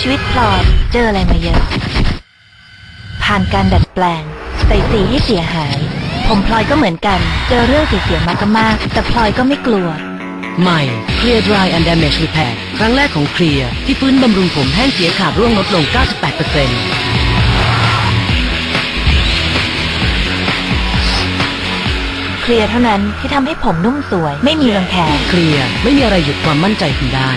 ชีวิตพลอยเจออะไรมาเยอะ ผ่านการดัดแปลงใส่สีให้เสียหาย ผมพลอยก็เหมือนกัน เจอเรื่องเสียๆมาก็มาก แต่พลอยก็ไม่กลัว ใหม่ Clear Dry and Damage Repair ครั้งแรกของเคลียร์ที่ฟื้นบำรุงผมแห้งเสียขาดร่วงลดลง 98%เคลียร์เท่านั้นที่ทำให้ผมนุ่มสวย ไม่มีรังแคเคลียร์ไม่มีอะไรหยุดความมั่นใจคุณได้